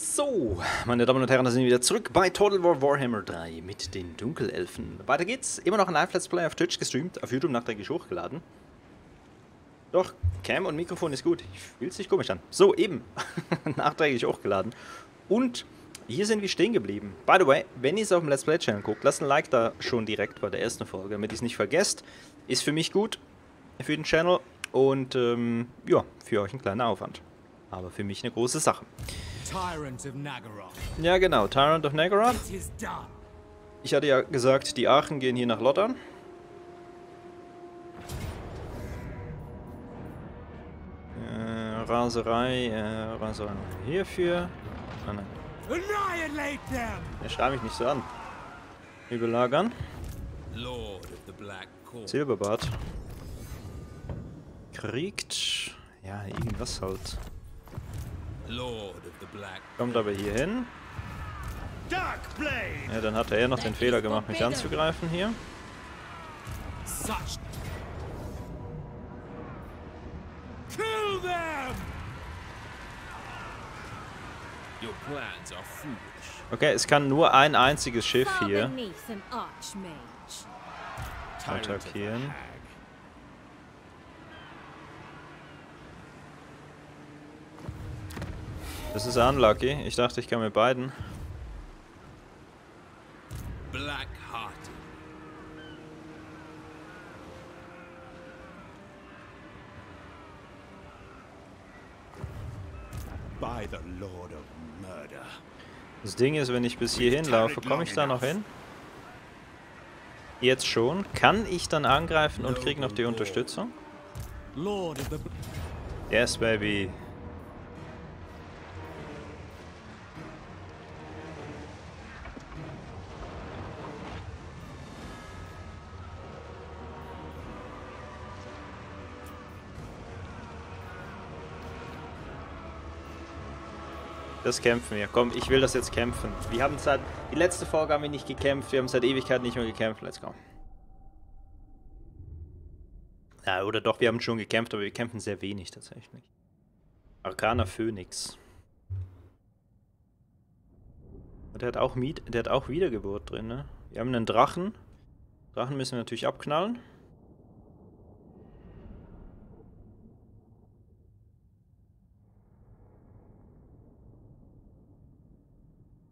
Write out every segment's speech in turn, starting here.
So, meine Damen und Herren, da sind wir wieder zurück bei Total War Warhammer 3 mit den Dunkelelfen. Weiter geht's. Immer noch ein Live-Let's Play auf Twitch gestreamt, auf YouTube nachträglich hochgeladen. Doch, Cam und Mikrofon ist gut. Fühlt sich komisch an. So, eben. nachträglich hochgeladen. Und hier sind wir stehen geblieben. By the way, wenn ihr es auf dem Let's Play Channel guckt, lasst ein Like da schon direkt bei der ersten Folge, damit ihr es nicht vergesst. Ist für mich gut, für den Channel und ähm, ja, für euch ein kleiner Aufwand. Aber für mich eine große Sache. Ja genau, Tyrant of Nagara. Ich hatte ja gesagt, die Aachen gehen hier nach Loddern. Äh, Raserei, äh, Raserei hierfür. Ah, nein. Er schreibe mich nicht so an. Überlagern. Silberbart. Kriegt. Ja, irgendwas halt. Kommt aber hier hin. Ja, dann hat er noch den Fehler gemacht, mich anzugreifen hier. Okay, es kann nur ein einziges Schiff hier attackieren. Das ist unlucky. Ich dachte, ich kann mit beiden. Black Heart. By the Lord of Murder. Das Ding ist, wenn ich bis hierhin laufe, komme ich da noch hin? Jetzt schon. Kann ich dann angreifen und kriege noch die Unterstützung? Yes, baby. Das kämpfen wir. Komm, ich will das jetzt kämpfen. Wir haben seit... Die letzte Folge haben wir nicht gekämpft. Wir haben seit Ewigkeit nicht mehr gekämpft. Let's go. Ja, oder doch, wir haben schon gekämpft, aber wir kämpfen sehr wenig tatsächlich. Arcana Phoenix. Und der hat auch Miet, der hat auch Wiedergeburt drin, ne? Wir haben einen Drachen. Drachen müssen wir natürlich abknallen.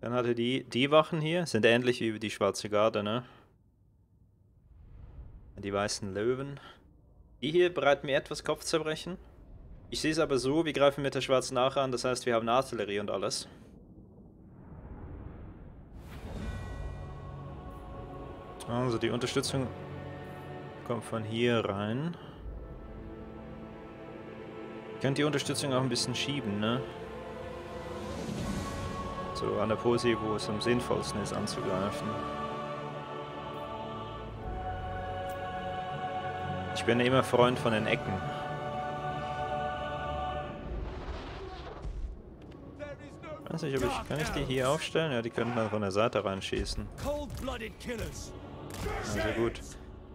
Dann hatte die, die Wachen hier, sind ähnlich wie die Schwarze Garde, ne? Die weißen Löwen. Die hier bereiten mir etwas Kopfzerbrechen. Ich sehe es aber so, wir greifen mit der Schwarzen Ache an, das heißt, wir haben Artillerie und alles. Also die Unterstützung kommt von hier rein. Ihr könnt die Unterstützung auch ein bisschen schieben, ne? So an der Pose, wo es am sinnvollsten ist anzugreifen. Ich bin immer Freund von den Ecken. Weiß nicht, ob ich... Kann ich die hier aufstellen? Ja, die könnten dann von der Seite reinschießen. Also gut.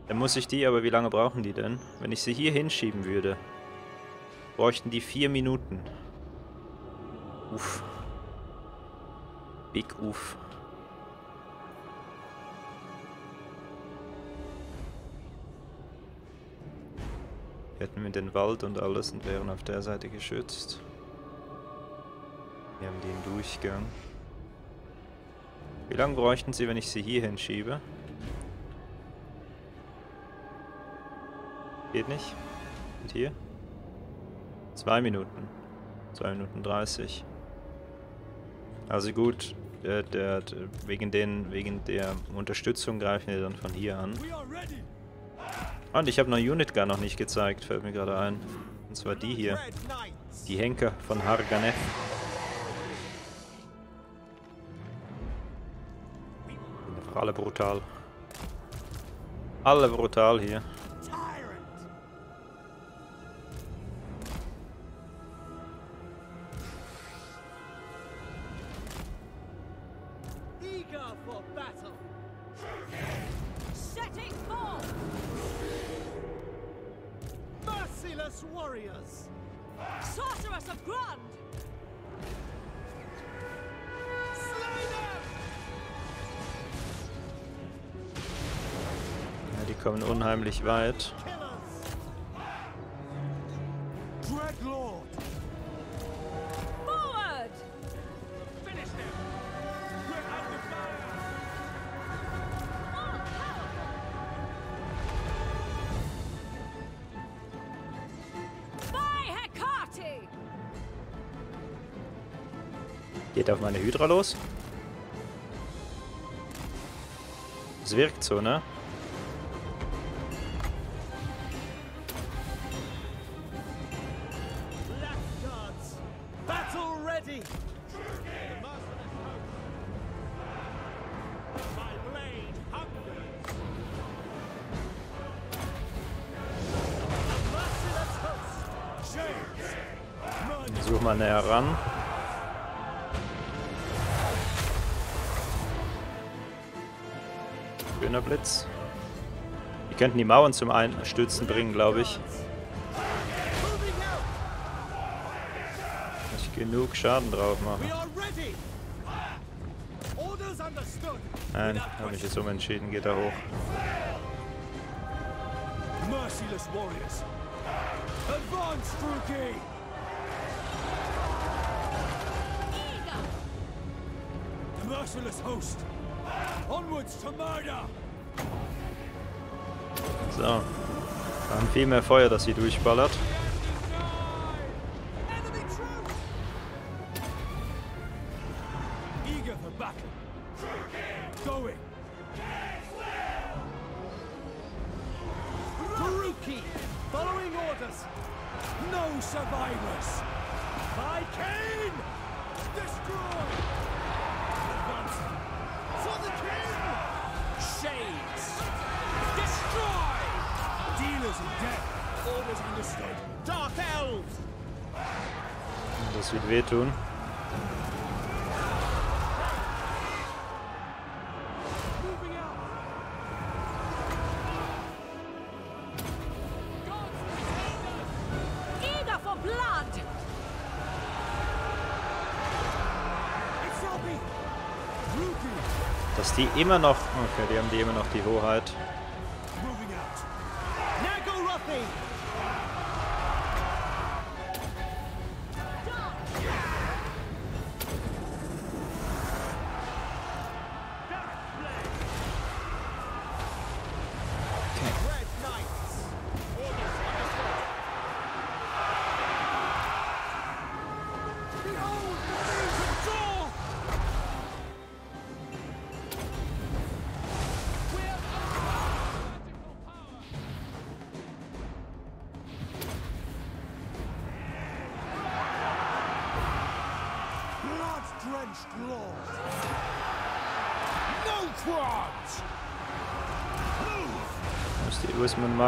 Dann muss ich die, aber wie lange brauchen die denn? Wenn ich sie hier hinschieben würde, bräuchten die vier Minuten. Uff. Big Uff. Hätten wir den Wald und alles und wären auf der Seite geschützt. Wir haben den Durchgang. Wie lange bräuchten sie, wenn ich sie hier hinschiebe? Geht nicht? Und hier? Zwei Minuten. Zwei Minuten dreißig. Also gut, der, der, der, wegen, den, wegen der Unterstützung greifen wir dann von hier an. Und ich habe noch Unit gar noch nicht gezeigt, fällt mir gerade ein. Und zwar die hier. Die Henker von Harganef. Einfach alle brutal. Alle brutal hier. By Hecate! Geht auf meine Hydra los. Es wirkt so, ne? Könnten die Mauern zum Einstürzen bringen, glaube ich. Nicht genug Schaden drauf machen. Nein, habe ich jetzt umentschieden, geht er hoch. Merciless warriors! Advance! The merciless host! Onwards to murder! So. Wir haben viel mehr Feuer, das sie durchballert. Shades! Destroy! Dealers in death. Orders understood. Dark elves! Das wird wehtun. Dass die immer noch... Okay, die haben die immer noch die Hoheit.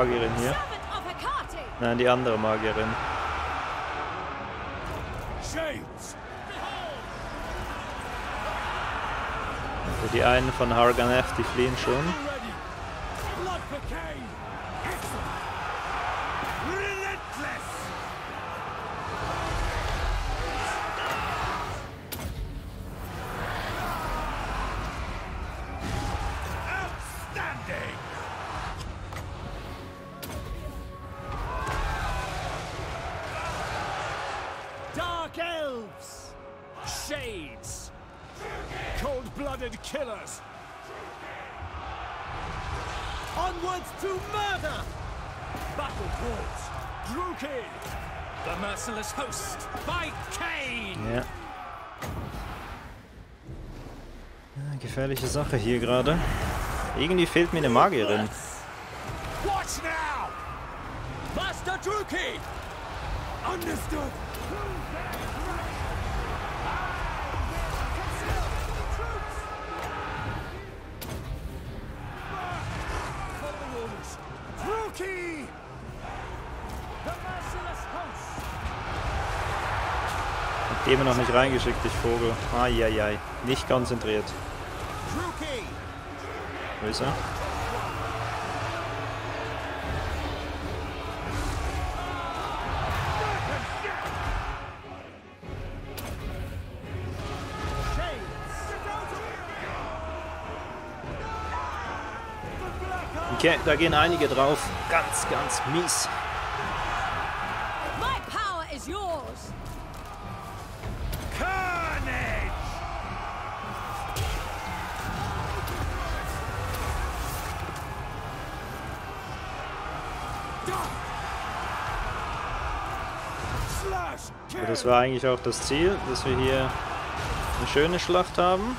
Magierin hier? Nein, die andere Magierin. Also die einen von Harganeth, die fliehen schon. To murder! Battle calls! Druki! The merciless host! By! Ja. Ja, Gefährliche Sache hier gerade. Irgendwie fehlt mir eine Magierin. Watch now! Master Druki! Understood! Immer noch nicht reingeschickt, ich Vogel. Eieiei. Nicht konzentriert. Wo ist er? Okay, da gehen einige drauf. Ganz, ganz mies. Das war eigentlich auch das Ziel, dass wir hier eine schöne Schlacht haben.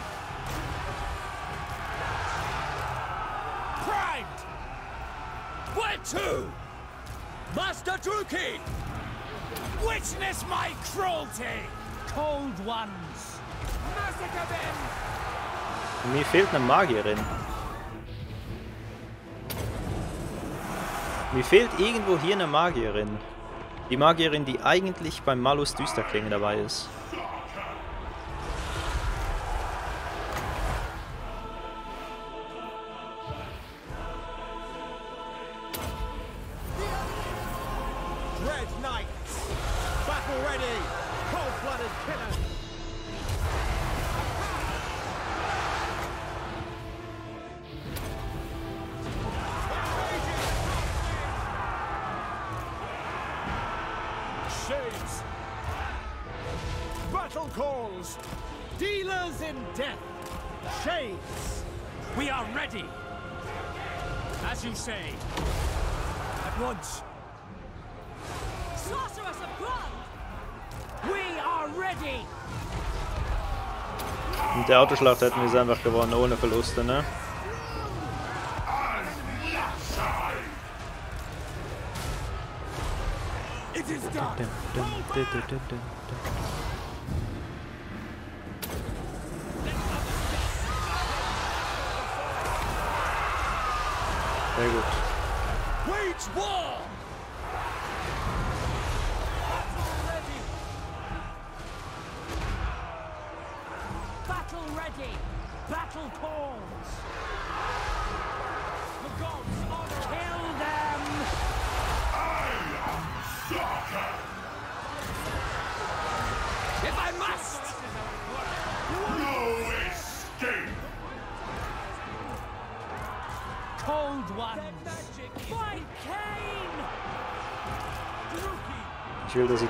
Master Druki! Witness my cruelty! Cold ones! Massacre them! Mir fehlt eine Magierin. Mir fehlt irgendwo hier eine Magierin. Die Magierin, die eigentlich beim Malus Düsterklinge dabei ist. Calls! Dealers in death! Shades! We are ready! As you say. At once. Sorceress of Grund. We are ready! Und der Autoschlacht hätten wir es einfach gewonnen, ohne Verluste, ne? It is done! Sehr gut.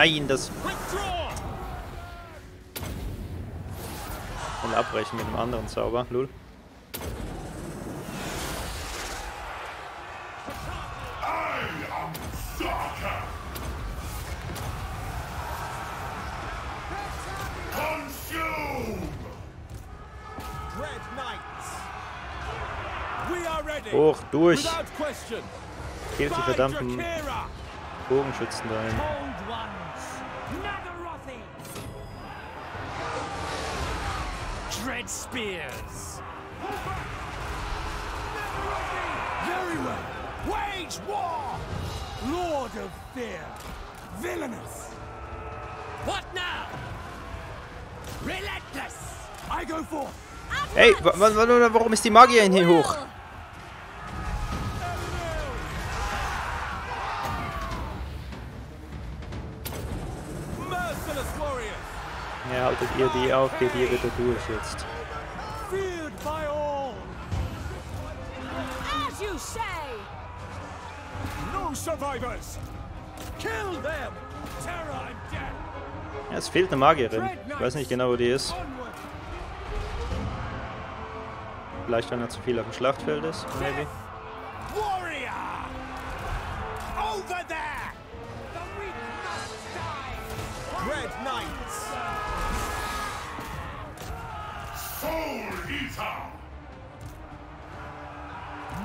Nein, das will abbrechen mit dem anderen Zauber. Lul. Hoch, durch. Without question! Killt die verdammten! Bogenschützen da hin. Cold ones! Nagarothi! Dread spears! Very well! Wage war! Lord of fear! Villainous! What now? Relentless! I go forth! Ey, wa wa wa warum ist die Magierin hier hoch? No survivors! Kill them! Terror and death! Ja, es fehlt eine Magierin. Ich weiß nicht genau, wo die ist. Vielleicht, wenn er zu viel auf dem Schlachtfeld ist. Maybe. Soul Eater!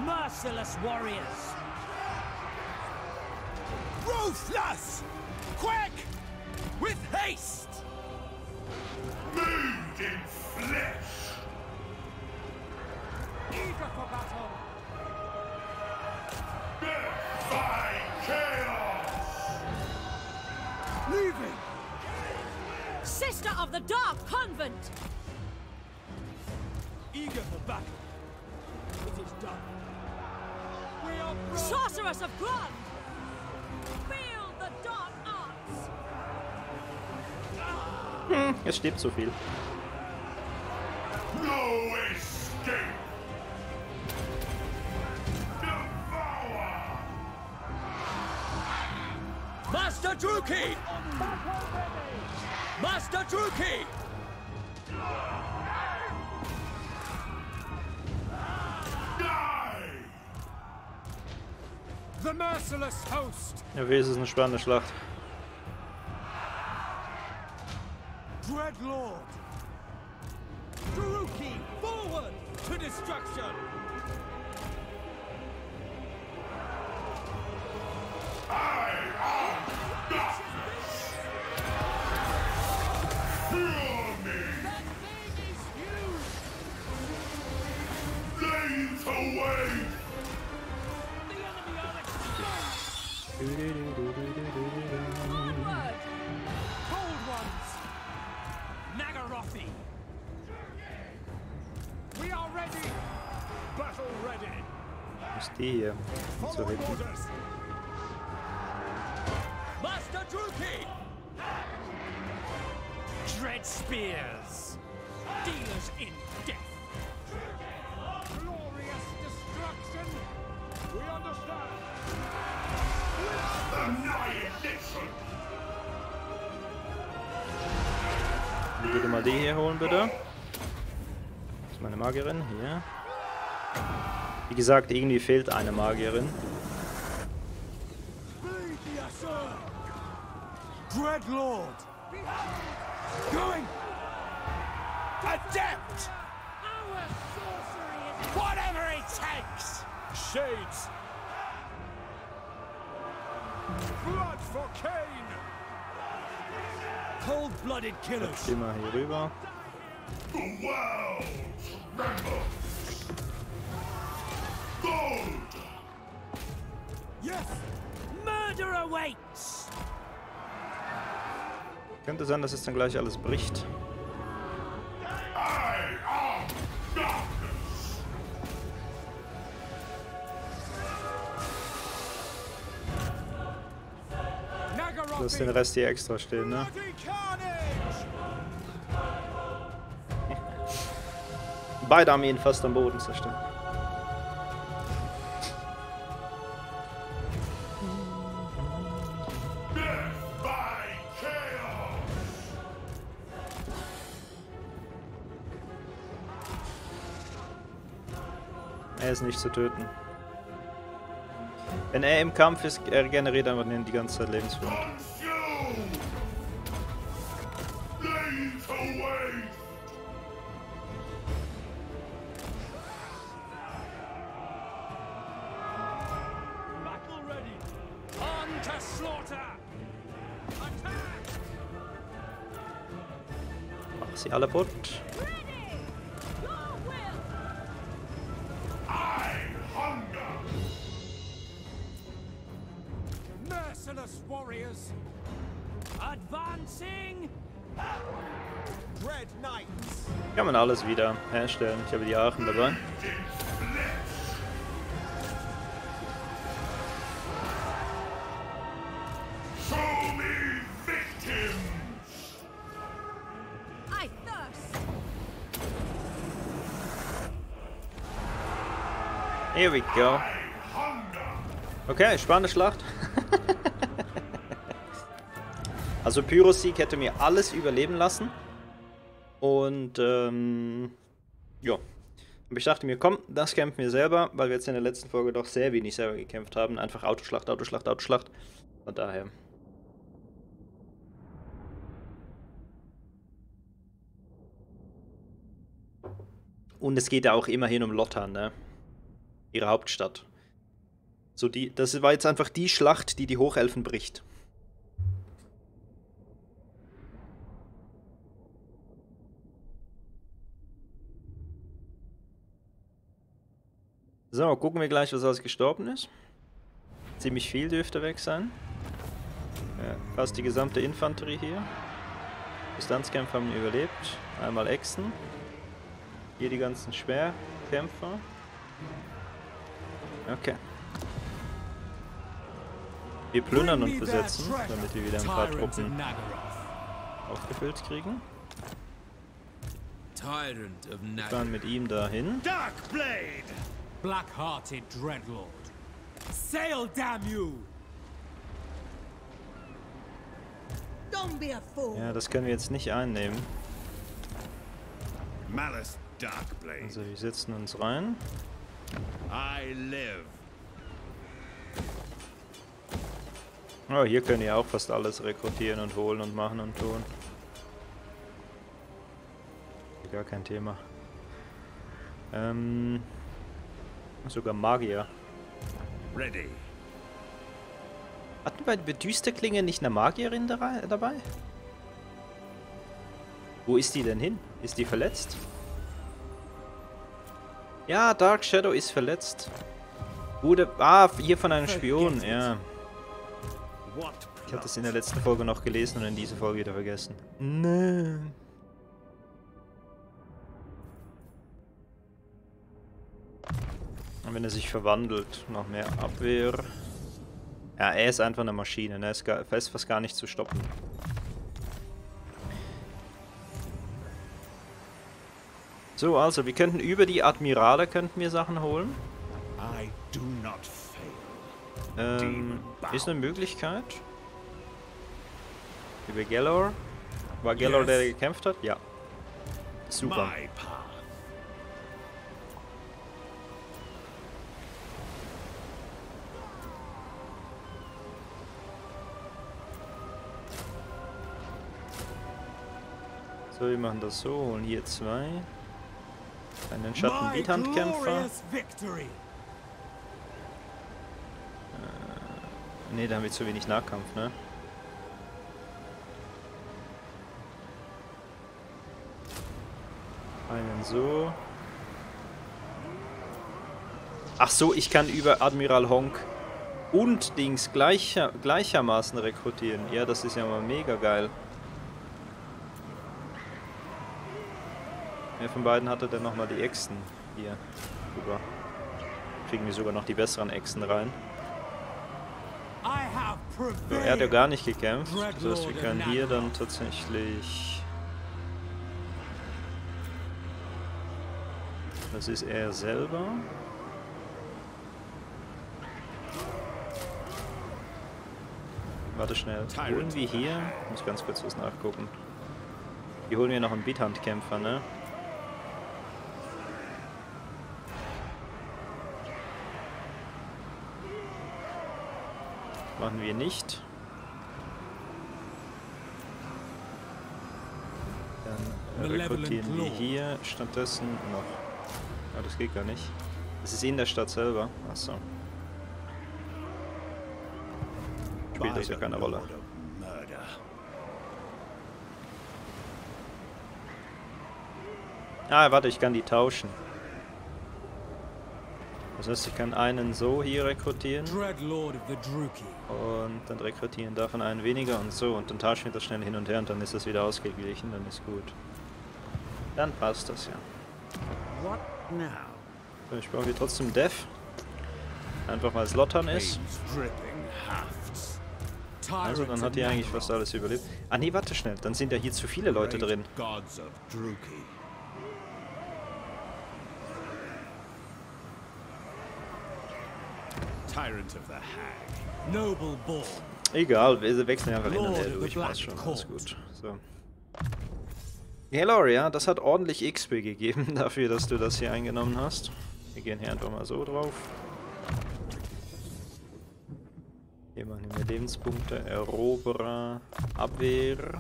Merciless warriors! Ruthless! Quick! With haste! Moved in flesh. Eager for battle. Death by chaos. Leaving. Sister of the Dark Convent! Eager for battle. It is done. We are brought Sorceress of Grund! Feel the dark arts! Hm, es stirbt so viel. No escape. Devour. Master Druki! Master Druki! Ja, wie ist es eine spannende Schlacht? Dread Lord! Druki, forward to destruction! Onward! Cold ones! Nagarothi! We are ready! Battle ready! Following hinten? orders! Master Druki! Dread spears! Die hier holen, bitte. Das ist meine Magierin, hier. Wie gesagt, irgendwie fehlt eine Magierin. Bleed the Asur! Dread Lord! Going! Adept! Our sorcery is Whatever it takes! Shades! Cold-blooded killers! Geh mal hier rüber. Könnte sein, dass es dann gleich alles bricht. Lass den Rest hier extra stehen, ne? Beide Armeen fast am Boden zerstört. Er ist nicht zu töten. Wenn er im Kampf ist, er regeneriert einfach die ganze Zeit Lebenspunkte. Alle putt. Merciless warriors! Advancing! Dread knights! Kann man alles wieder herstellen. Ich habe die Aachen dabei. Hunger. Okay, spannende Schlacht. also Pyrosieg hätte mir alles überleben lassen. Und ähm, ja. Aber ich dachte mir, komm, das kämpfen wir selber, weil wir jetzt in der letzten Folge doch sehr wenig selber gekämpft haben. Einfach Autoschlacht, Autoschlacht, Autoschlacht. Von daher. Und es geht ja auch immerhin um Lothar, ne? ihre Hauptstadt. So die, das war jetzt einfach die Schlacht, die die Hochelfen bricht. So, gucken wir gleich, was alles gestorben ist. Ziemlich viel dürfte weg sein. Ja, fast die gesamte Infanterie hier. Distanzkämpfer haben überlebt. Einmal Echsen. Hier die ganzen Schwerkämpfer. Okay. Wir plündern und besetzen, damit wir wieder ein paar Truppen aufgefüllt kriegen. Nagaroth. mit ihm dahin. Darkblade! Black-hearted Dreadlord. Sail, damn you! Don't be a fool. Ja, das können wir jetzt nicht einnehmen. Malice Darkblade. Also wir setzen uns rein. I live. Oh, hier können wir auch fast alles rekrutieren und holen und machen und tun. Gar kein Thema. Ähm, sogar Magier. Ready. Hatten wir bei Düsterklinge nicht eine Magierin da- dabei? Wo ist die denn hin? Ist die verletzt? Ja, Dark Shadow ist verletzt. Wurde. Ah, hier von einem Spion, ja. Ich hatte es in der letzten Folge noch gelesen und in dieser Folge wieder vergessen. Nein. Und wenn er sich verwandelt, noch mehr Abwehr. Ja, er ist einfach eine Maschine, ne? Ist fast gar nicht zu stoppen. So, also, wir könnten über die Admirale könnten wir Sachen holen. Ähm, ist eine Möglichkeit. Über Gellor. War Gellor Yes. der, der gekämpft hat? Ja. Super. So, wir machen das so. Holen hier zwei. Einen Schatten-Beathandkämpfer. glorious victory! Ne, da haben wir zu wenig Nahkampf, ne? Einen so. Ach so, ich kann über Admiral Honk und Dings gleicher, gleichermaßen rekrutieren. Ja, das ist ja mal mega geil. Wer von beiden hatte denn nochmal die Echsen hier rüber? Kriegen wir sogar noch die besseren Echsen rein. So, er hat ja gar nicht gekämpft. Das heißt, wir können hier dann tatsächlich... Das ist er selber. Warte schnell. Holen wir hier... Ich muss ganz kurz was nachgucken. Hier holen wir noch einen Beathandkämpfer, ne? Machen wir nicht. Dann äh, rekrutieren wir hier stattdessen noch. Ah, das geht gar nicht. Das ist in der Stadt selber. Achso. Spielt das ja keine Rolle. Ah, warte, ich kann die tauschen. Das heißt, ich kann einen so hier rekrutieren und dann rekrutieren davon einen weniger und so und dann tauschen wir das schnell hin und her und dann ist das wieder ausgeglichen, dann ist gut. Dann passt das ja. What now? So, ich brauche hier trotzdem Dev. Einfach weil es Lottern ist. Also dann hat die eigentlich fast alles überlebt. Ah nee, warte schnell, dann sind ja hier zu viele Leute drin. Gods of Druki. Tyrant of the Hag. Noble born. Egal, wir wechseln einfach hin und her durch, passt Black schon, alles gut. So. Hello, ja, das hat ordentlich XP gegeben dafür, dass du das hier eingenommen hast. Wir gehen hier einfach mal so drauf. Hier machen wir Lebenspunkte, Eroberer, Abwehr.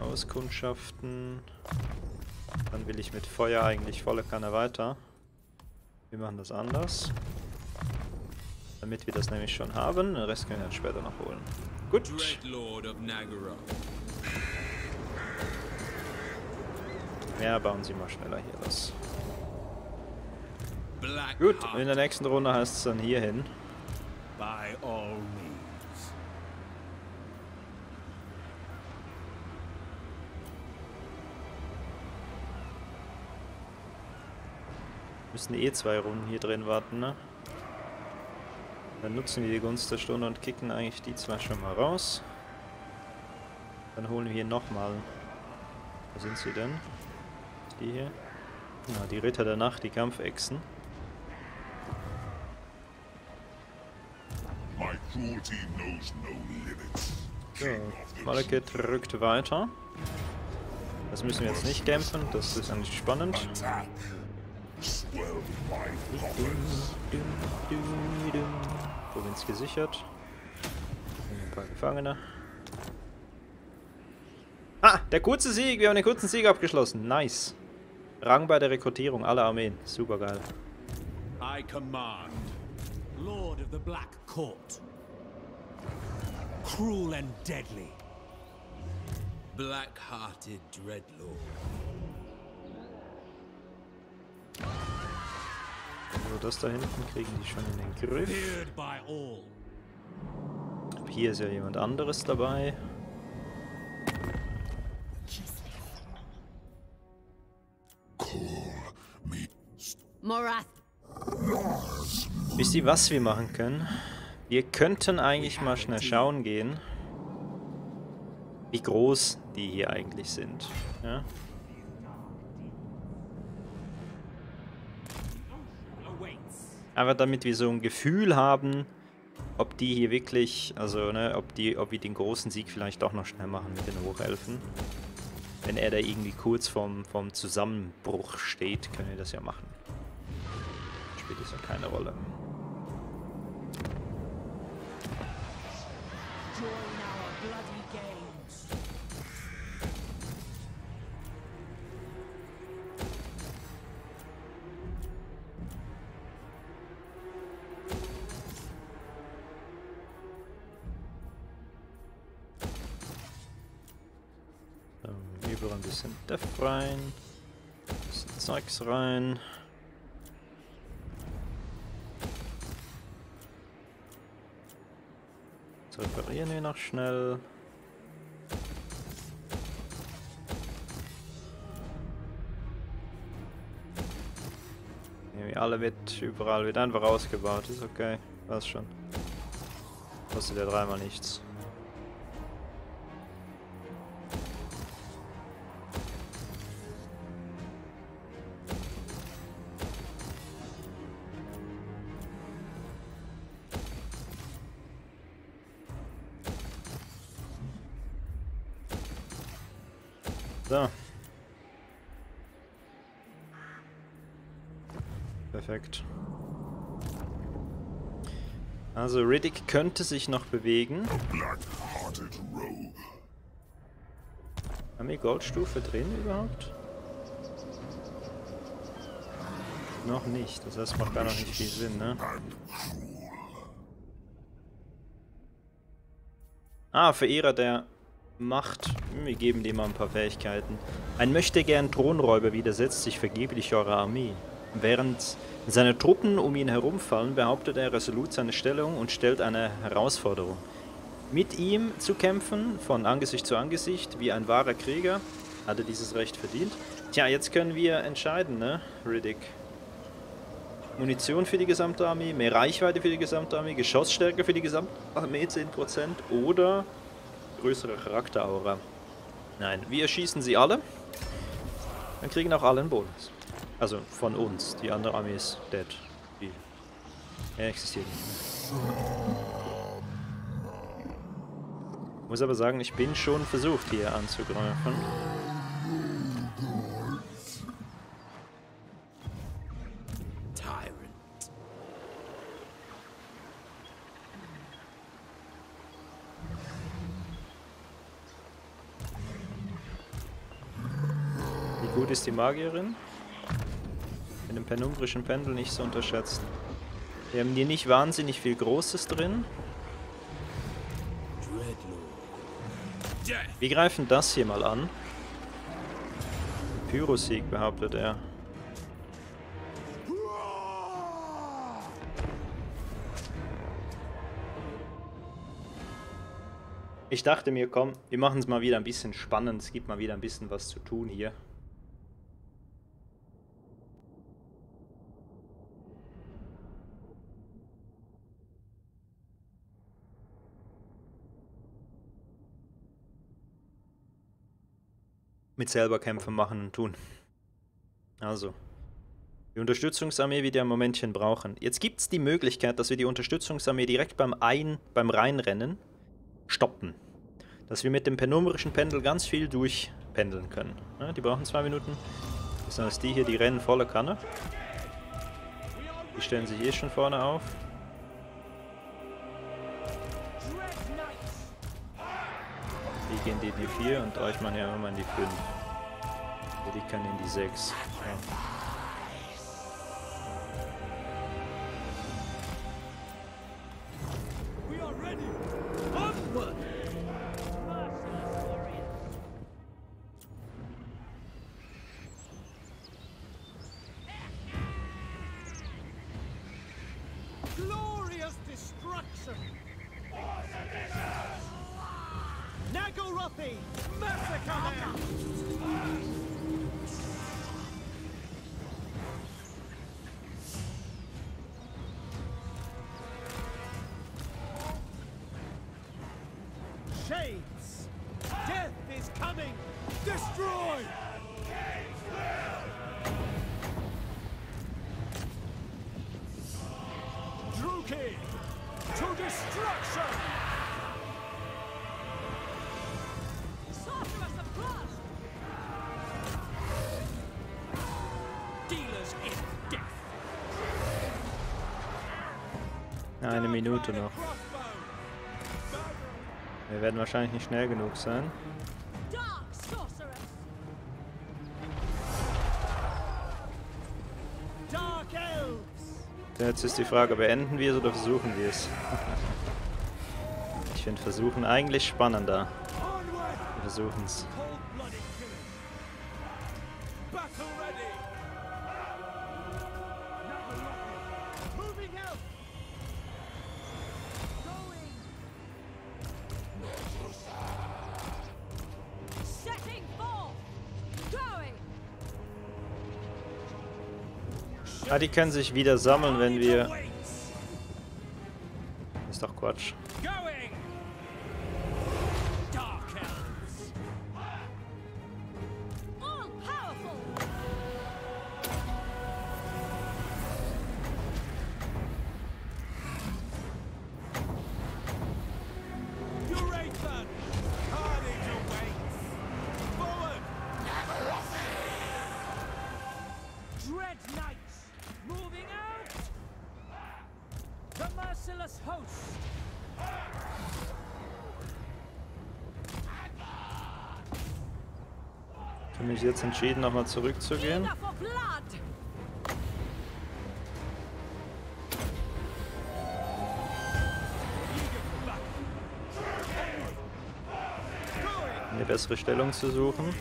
Auskundschaften. Dann will ich mit Feuer eigentlich volle Kanne weiter. Wir machen das anders. Damit wir das nämlich schon haben. Den Rest können wir dann später noch holen. Gut. Ja, bauen Sie mal schneller hier. Black Gut, in der nächsten Runde heißt es dann hier hin. by all means. Müssen eh zwei Runden hier drin warten, ne? Dann nutzen wir die Gunst der Stunde und kicken eigentlich die zwei schon mal raus. Dann holen wir hier nochmal. Wo sind sie denn? Die hier? Na, die Ritter der Nacht, die Kampfechsen. So, Malekith rückt weiter. Das müssen wir jetzt nicht kämpfen, das ist eigentlich spannend. Provinz gesichert. Ein paar Gefangene. Ah, der kurze Sieg. Wir haben den kurzen Sieg abgeschlossen. Nice. Rang bei der Rekrutierung aller Armeen. Super geil. I command. Lord of the Black Court. Cruel and deadly. Black-hearted Dreadlord. Also das da hinten kriegen die schon in den Griff. Hier ist ja jemand anderes dabei. Morath. Wisst ihr, was wir machen können? Wir könnten eigentlich mal schnell schauen gehen, wie groß die hier eigentlich sind. Ja? Einfach damit wir so ein Gefühl haben, ob die hier wirklich, also ne, ob die, ob wir den großen Sieg vielleicht doch noch schnell machen mit den Hochelfen. Wenn er da irgendwie kurz vorm, vorm Zusammenbruch steht, können wir das ja machen. Spielt das ja keine Rolle. Bisschen Def rein. Ein bisschen Zeugs rein. Jetzt reparieren wir noch schnell. Irgendwie alle wird, überall wird einfach ausgebaut, ist okay, passt schon. Kostet ja dreimal nichts. Perfekt. Also Riddick könnte sich noch bewegen. Haben wir Goldstufe drin überhaupt? Noch nicht, das heißt macht gar noch nicht viel Sinn, ne? Ah, Verehrer der Macht. Wir geben dem mal ein paar Fähigkeiten. Ein möchtegern Thronräuber widersetzt sich vergeblich eurer Armee. Während seine Truppen um ihn herumfallen, behauptet er resolut seine Stellung und stellt eine Herausforderung. Mit ihm zu kämpfen, von Angesicht zu Angesicht, wie ein wahrer Krieger, hat er dieses Recht verdient. Tja, jetzt können wir entscheiden, ne, Riddick. Munition für die gesamte Armee, mehr Reichweite für die gesamte Armee, Geschossstärke für die gesamte Armee 10% oder größere Charakteraura. Nein, wir erschießen sie alle. Dann kriegen auch alle einen Bonus. Also von uns. Die andere Armee ist dead. Die er existiert nicht mehr. Muss aber sagen, ich bin schon versucht hier anzugreifen. Wie gut ist die Magierin? Mit dem penumbrischen Pendel nicht zu unterschätzen. Wir haben hier nicht wahnsinnig viel Großes drin. Wir greifen das hier mal an. Pyrrhus-Sieg, behauptet er. Ich dachte mir, komm, wir machen es mal wieder ein bisschen spannend. Es gibt mal wieder ein bisschen was zu tun hier. Mit selber kämpfen, machen und tun. Also. Die Unterstützungsarmee wird ja ein Momentchen brauchen. Jetzt gibt es die Möglichkeit, dass wir die Unterstützungsarmee direkt beim Ein, beim Reinrennen stoppen. Dass wir mit dem penumbrischen Pendel ganz viel durchpendeln können. Ja, die brauchen zwei Minuten. Besonders die hier, die rennen volle Kanne. Die stellen sich eh schon vorne auf. Die gehen in die 4 und euch machen ja immer in die 5. Die können in die 6. Ja. Eine Minute noch. Wir werden wahrscheinlich nicht schnell genug sein. Jetzt ist die Frage, beenden wir es oder versuchen wir es? Ich finde Versuchen eigentlich spannender. Wir versuchen es. Ah, die können sich wieder sammeln, wenn wir... jetzt entschieden, nochmal zurückzugehen. Eine bessere Stellung zu suchen.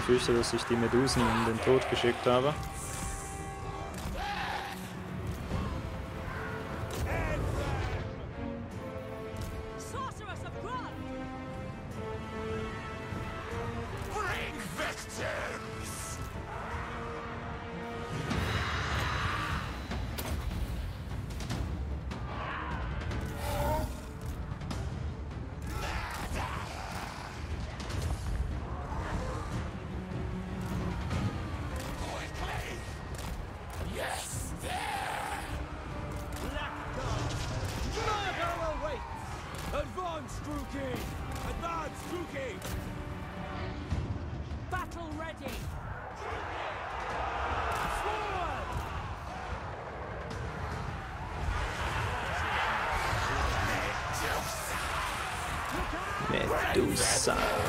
Befürchtet, dass ich die Medusen in den Tod geschickt habe. Medusa.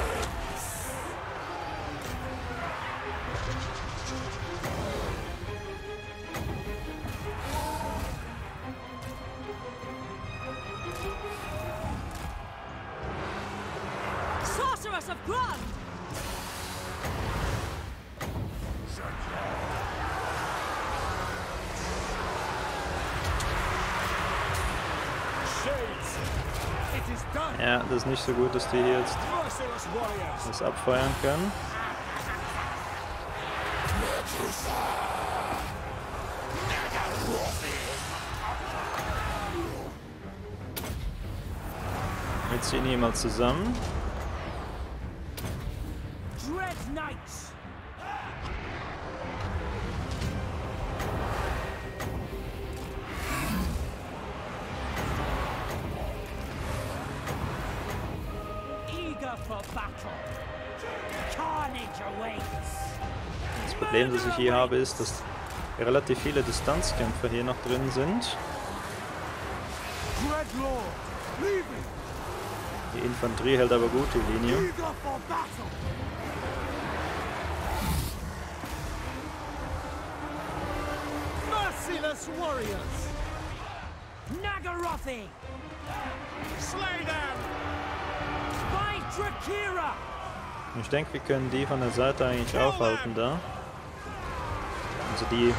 Das ist nicht so gut, dass die hier jetzt das abfeuern können. Wir ziehen hier mal zusammen. Ich hier habe, ist, dass relativ viele Distanzkämpfer hier noch drin sind. Die Infanterie hält aber gut die Linie. Eager for battle! Merciless warriors! Nagarothi! Slay them! By Drakira! Ich denke, wir können die von der Seite eigentlich aufhalten da. Also die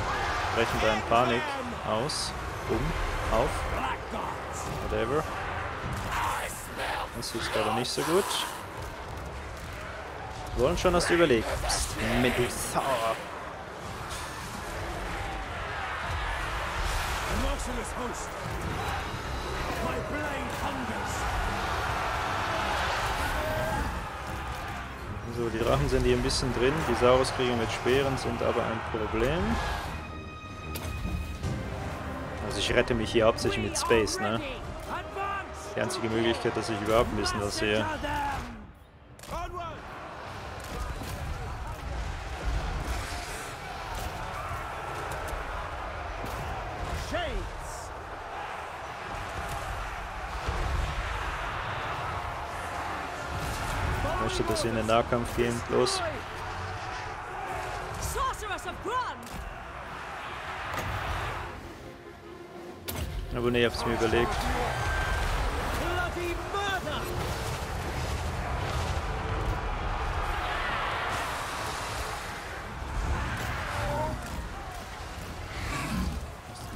brechen da in Panik aus, um, auf, whatever. Das ist gerade nicht so gut. Wir wollen schon, dass du überlegst. Medusa. My blade So, die Drachen sind hier ein bisschen drin. Die Sauruskrieger mit Speeren sind aber ein Problem. Also ich rette mich hier hauptsächlich mit Space, ne? Die einzige Möglichkeit, dass ich überhaupt ein bisschen was sehe. Massacre them! Onward! Shades! Ich möchte, dass sie in den Nahkampf gehen. Los. Aber ne, ich hab's mir überlegt.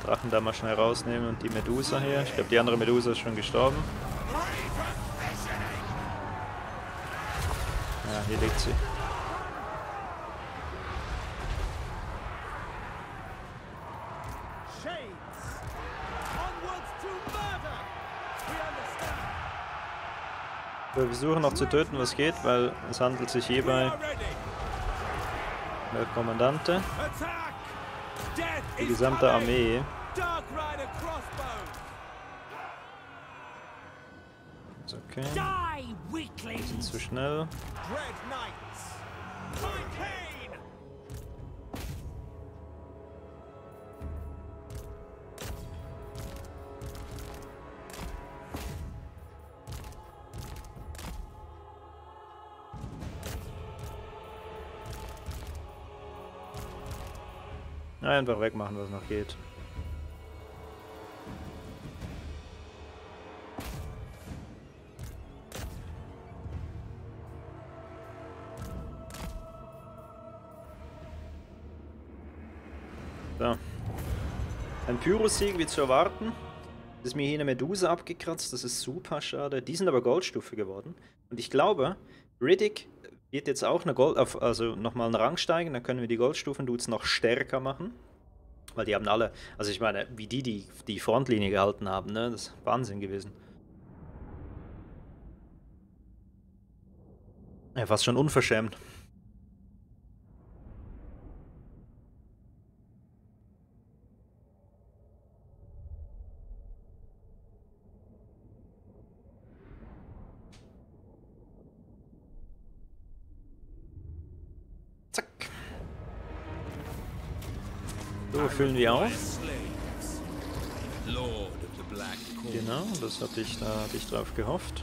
Drachen da mal schnell rausnehmen und die Medusa hier. Ich glaube, die andere Medusa ist schon gestorben. Sie. Wir versuchen noch zu töten, was geht, weil es handelt sich hierbei der Kommandante, die gesamte! Armee. Ist okay. Weaklings! Zu schnell. Dread Knights! My cane! Einfach wegmachen, was noch geht. Pyro-Sieg wie zu erwarten. Das ist mir hier eine Medusa abgekratzt, das ist super schade. Die sind aber Goldstufe geworden. Und ich glaube, Riddick wird jetzt auch eine Gold, also nochmal einen Rang steigen, dann können wir die Goldstufen-Dudes noch stärker machen. Weil die haben alle, also ich meine, wie die die, die Frontlinie gehalten haben, ne? Das ist Wahnsinn gewesen. Ja, fast schon unverschämt. Zack. So, füllen wir auf. Slaves. Lord of the Black Court. Genau, das hatte ich da hatte ich drauf gehofft.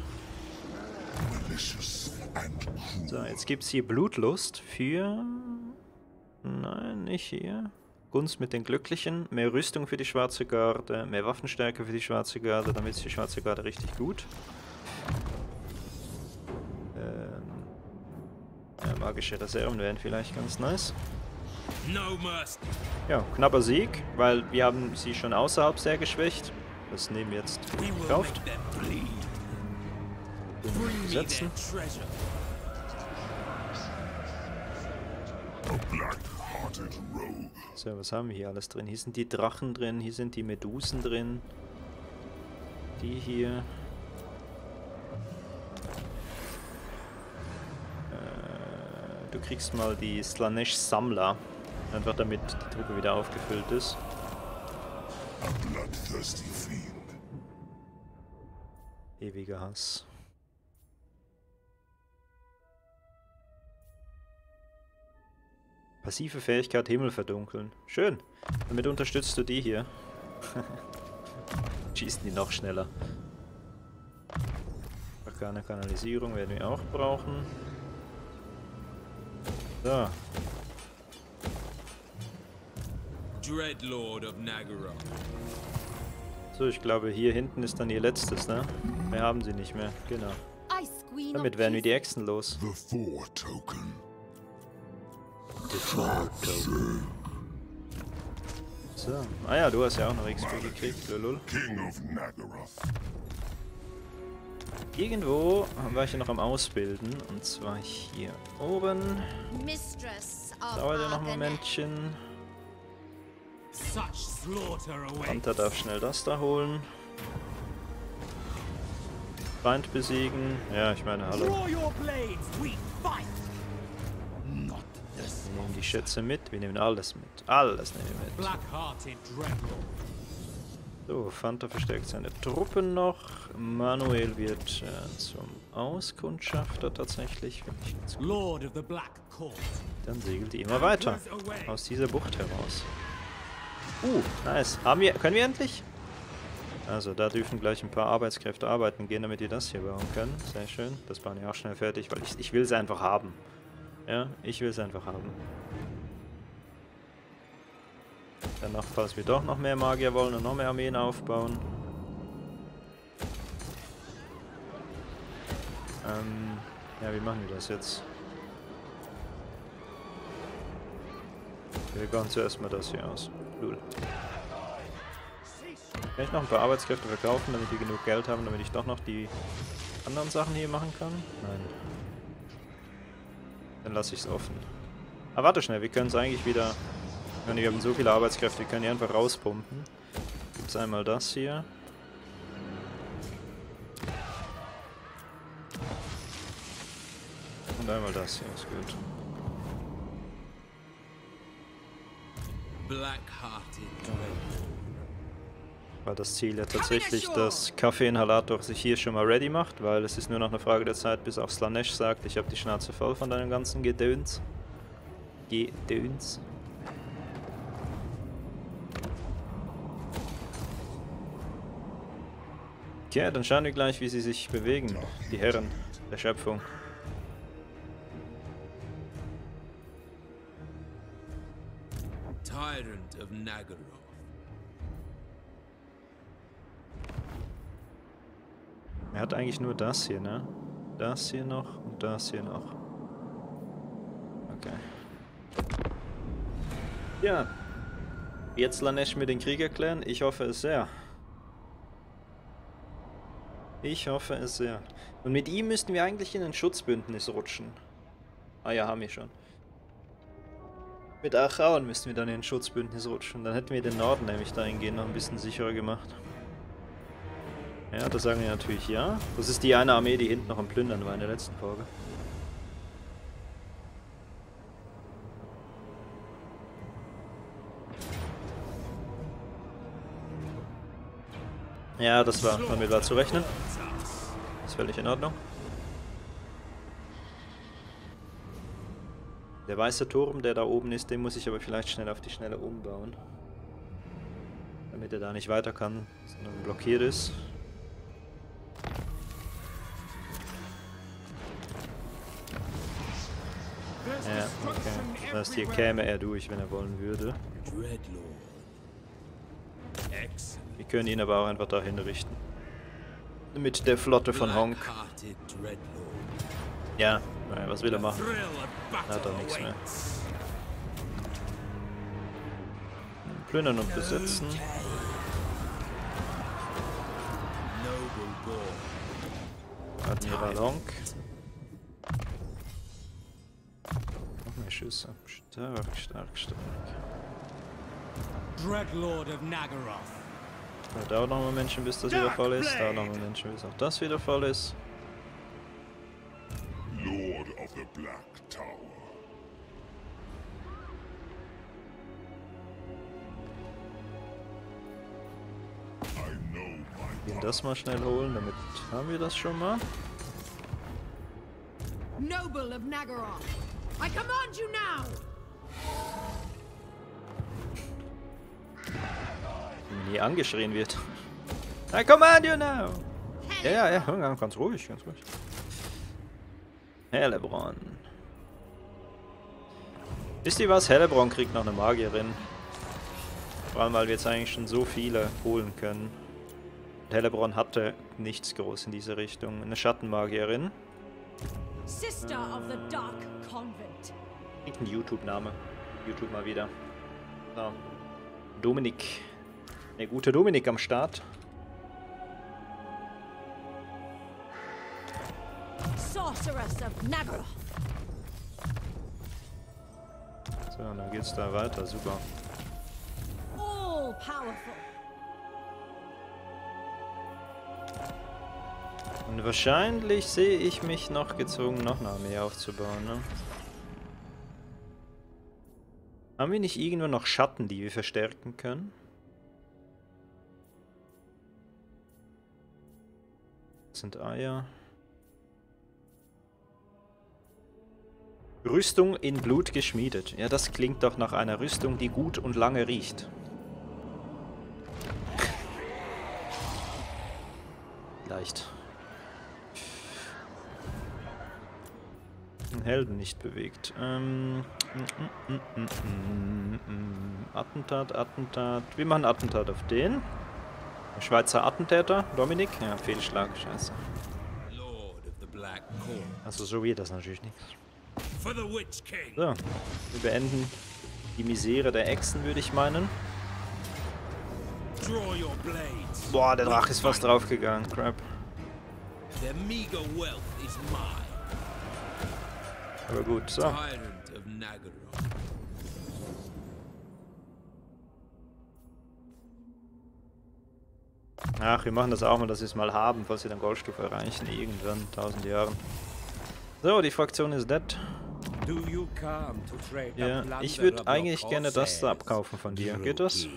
So, jetzt gibt es hier Blutlust für. Nein, nicht hier. Gunst mit den Glücklichen. Mehr Rüstung für die Schwarze Garde. Mehr Waffenstärke für die Schwarze Garde. Damit ist die Schwarze Garde richtig gut. Ähm, Magische Reserven wären vielleicht ganz nice. No mercy. Ja, knapper Sieg, weil wir haben sie schon außerhalb sehr geschwächt. Das nehmen wir jetzt gekauft. Setzen. So, was haben wir hier alles drin? Hier sind die Drachen drin, hier sind die Medusen drin. Die hier. Äh, du kriegst mal die Slanesh Sammler. Einfach damit die Truppe wieder aufgefüllt ist. Ewiger Hass. Passive Fähigkeit Himmel verdunkeln. Schön. Damit unterstützt du die hier. Schießen die noch schneller. Arkane Kanalisierung werden wir auch brauchen. So. Dreadlord of Nagara. So, ich glaube, hier hinten ist dann ihr letztes, ne? Mehr haben sie nicht mehr. Genau. Damit werden wir die. Echsen los. The Four Token. So. Ah ja, du hast ja auch noch XP gekriegt, lolol. King of Nagaroth. Irgendwo war ich ja noch am Ausbilden, und zwar hier oben. Mistress of Dauert ja noch ein. Momentchen. Hunter darf schnell das da holen. Feind besiegen. Ja, ich meine, hallo. Wir nehmen die Schätze mit, wir nehmen alles mit. Alles nehmen wir mit. So, Fanta verstärkt seine Truppen noch. Manuel wird äh, zum Auskundschafter tatsächlich. Dann segelt die immer weiter. Aus dieser Bucht heraus. Uh, nice. Haben wir, können wir endlich? Also, da dürfen gleich ein paar Arbeitskräfte arbeiten gehen, damit die das hier bauen können. Sehr schön. Das bauen wir auch schnell fertig, weil ich, ich will es einfach haben. Ja, ich will es einfach haben. Danach, falls wir doch noch mehr Magier wollen und noch mehr Armeen aufbauen. Ähm, ja, wie machen wir das jetzt? Wir bauen zuerst mal das hier aus. Cool. Kann ich noch ein paar Arbeitskräfte verkaufen, damit die genug Geld haben, damit ich doch noch die anderen Sachen hier machen kann? Nein. Dann lasse ich es offen. Ah, warte schnell, wir können es eigentlich wieder... Wir haben so viele Arbeitskräfte, wir können die einfach rauspumpen. Gibt's einmal das hier. Und einmal das hier, ist gut. Weil das Ziel ja tatsächlich das Kaffeeinhalator sich hier schon mal ready macht, weil es ist nur noch eine Frage der Zeit, bis auch Slanesh sagt, ich habe die Schnauze voll von deinem ganzen Gedöns. Gedöns. Okay, dann schauen wir gleich, wie sie sich bewegen, die Herren der Schöpfung. Of Nagaroth. Er hat eigentlich nur das hier, ne? Das hier noch und das hier noch. Okay. Ja. Jetzt Lanesh mir den Krieg erklären? Ich hoffe es sehr. Ich hoffe es sehr. Und mit ihm müssten wir eigentlich in ein Schutzbündnis rutschen. Ah ja, haben wir schon. Mit Achaon müssten wir dann in Schutzbündnis rutschen. Dann hätten wir den Norden nämlich dahingehend noch ein bisschen sicherer gemacht. Ja, da sagen wir natürlich ja. Das ist die eine Armee, die hinten noch am Plündern war in der letzten Folge. Ja, das war damit war zu rechnen. Ist völlig in Ordnung. Der weiße Turm, der da oben ist, den muss ich aber vielleicht schnell auf die Schnelle umbauen. Damit er da nicht weiter kann, sondern blockiert ist. Ja, okay. Das heißt, hier käme er durch, wenn er wollen würde. Wir können ihn aber auch einfach dahin richten. Mit der Flotte von Honk. Ja, naja, was will er machen? of Hat er nichts mehr. Plündern und besetzen. Admiral Lonk. Noch mehr Schüsse. Stark, stark, stark. Dreadlord of Nagaroth. Ja, dauert noch mal Menschen, bis das wieder voll ist. Dauert noch mal Menschen, bis auch das wieder voll ist. The Black Tower. I know my Gehen das mal schnell holen, damit haben wir das schon mal. Noble of Nagaroth, I command you now! Hier angeschrien wird. I command you now! Ja, ja, ja, ja, ganz ruhig, ganz ruhig. Hellebron. Wisst ihr was? Hellebron kriegt noch eine Magierin. Vor allem, weil wir jetzt eigentlich schon so viele holen können. Und Hellebron hatte nichts groß in diese Richtung. Eine Schattenmagierin. Sister of the Dark Convent. Kriegt ein YouTube-Name. YouTube mal wieder. So. Dominik. Der gute Dominik am Start. Sorceress of Nagaroth. So, dann geht's da weiter. Super. All powerful. Und wahrscheinlich sehe ich mich noch gezwungen, noch eine Armee aufzubauen, ne? Haben wir nicht irgendwo noch Schatten, die wir verstärken können? Das sind Eier. Rüstung in Blut geschmiedet. Ja, das klingt doch nach einer Rüstung, die gut und lange riecht. Leicht. Den Helden nicht bewegt. Ähm, mm, mm, mm. Attentat, Attentat. Wir machen Attentat auf den. Schweizer Attentäter, Dominik. Ja, Fehlschlag, scheiße. Also so wird das natürlich nicht. So, wir beenden die Misere der Echsen, würde ich meinen. Boah, der Drache ist fast draufgegangen. Crap. Aber gut, so. Ach, wir machen das auch mal, dass wir es mal haben, falls wir dann Goldstufe erreichen, irgendwann, 1000 Jahren. So, die Fraktion ist dead. Do you come to trade the Ja, ich würde eigentlich gerne das da abkaufen von dir. Geht das?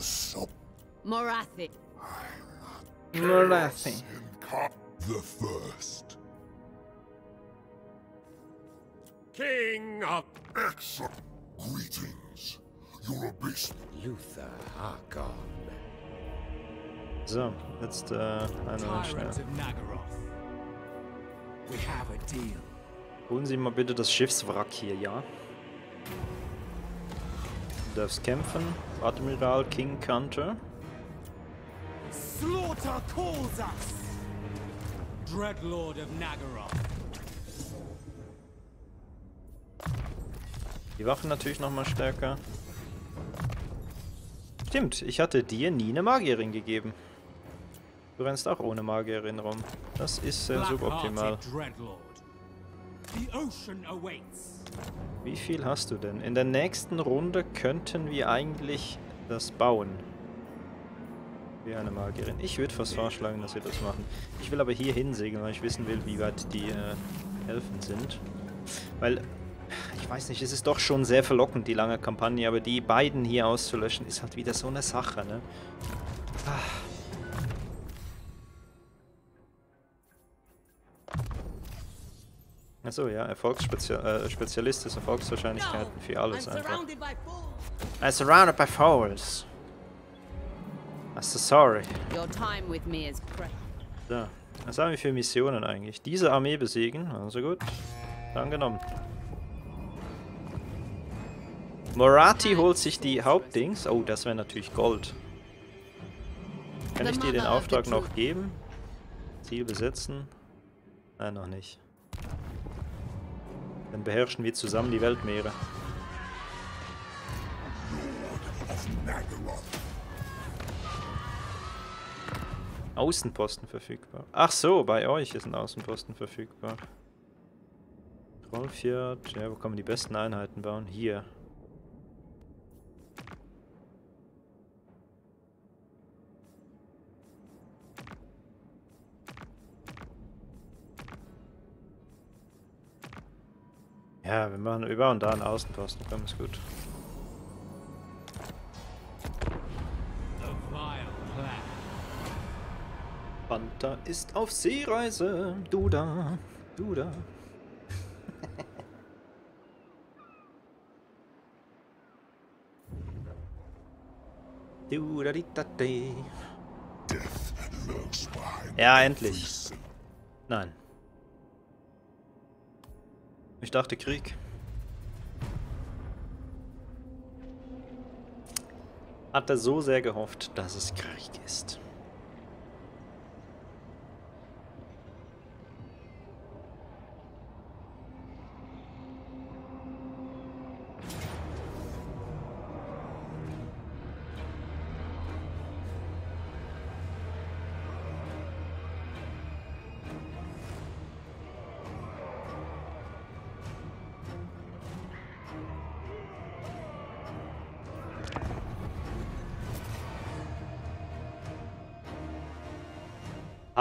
Sup Morathi. Morathi. the first. King of Excellent. Greetings. You're a beast. Luther Harkon. So, jetzt äh, schnell. A deal. Holen Sie mal bitte das Schiffswrack hier, ja? Du darfst kämpfen. Admiral King Hunter. Slaughter calls us! Dreadlord of Nagaroth. Die Waffen natürlich nochmal stärker. Stimmt, ich hatte dir nie eine Magierin gegeben. Du rennst auch ohne Magierin rum. Das ist äh, suboptimal. Wie viel hast du denn? In der nächsten Runde könnten wir eigentlich das bauen. Wie eine Magierin. Ich würde fast vorschlagen, dass wir das machen. Ich will aber hier hinsegeln, weil ich wissen will, wie weit die äh, Elfen sind. Weil, ich weiß nicht, es ist doch schon sehr verlockend, die lange Kampagne, aber die beiden hier auszulöschen, ist halt wieder so eine Sache, ne? Achso, ja, Erfolgsspezialist äh, ist Erfolgswahrscheinlichkeiten für alles einfach. surrounded by fools. I'm surrounded by fools. I'm so sorry. Is precious. So, was haben wir für Missionen eigentlich? Diese Armee besiegen, also gut. Angenommen. Morati holt sich die Hauptdings. Oh, das wäre natürlich Gold. Kann ich dir den Auftrag noch geben? Ziel besetzen? Nein, noch nicht. Dann beherrschen wir zusammen die Weltmeere. Außenposten verfügbar. Ach so, bei euch ist ein Außenposten verfügbar. Trollfjord, ja, wo kann man die besten Einheiten bauen? Hier. Ja, wir machen wir bauen da einen Außenposten, komm, ist gut. Panther ist auf Seereise. Du da, du da. du da di da di. Ja, endlich. Nein. Ich dachte Krieg. Hat er so sehr gehofft, dass es Krieg ist.